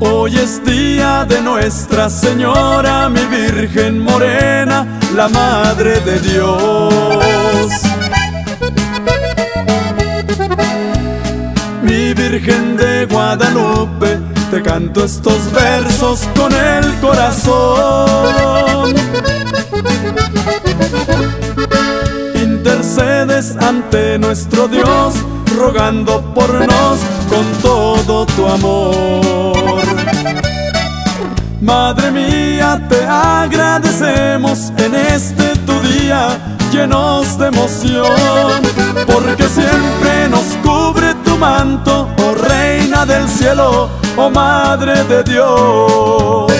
Hoy es día de Nuestra Señora, mi Virgen Morena, la Madre de Dios. Virgen de Guadalupe, te canto estos versos con el corazón. Intercedes ante nuestro Dios, rogando por nos con todo tu amor. Madre mía, te agradecemos en este tu día llenos de emoción, porque siempre Del cielo, oh Madre de Dios.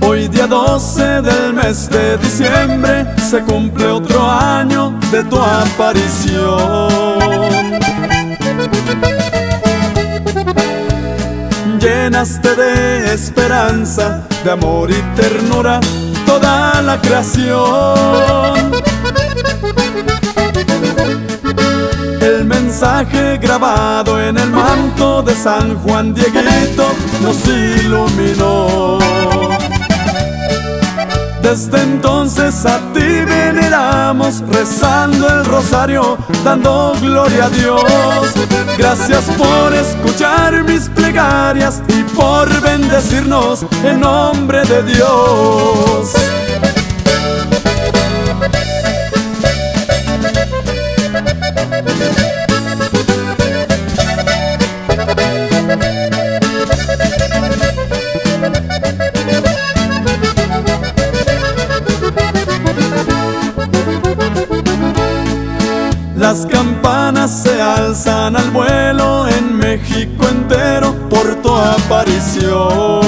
Hoy día 12 del mes de diciembre se cumple otro año de tu aparición. Llenaste de esperanza, de amor y ternura toda la creación. El mensaje grabado en el manto de San Juan Dieguito nos iluminó. Desde entonces a ti rezando el rosario, dando gloria a Dios. Gracias por escuchar mis plegarias y por bendecirnos en nombre de Dios. Las campanas se alzan al vuelo en México entero por tu aparición.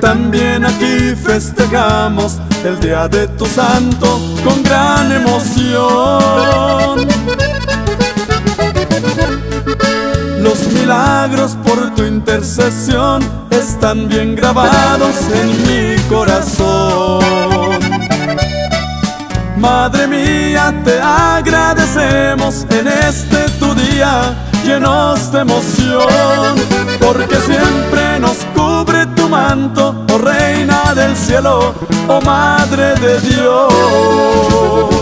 También aquí festejamos el día de tu santo con gran emoción. Los milagros por tu intercesión están bien grabados en mi te agradecemos en este tu día llenos de emoción, porque siempre nos cubre tu manto, oh Reina del cielo, oh Madre de Dios.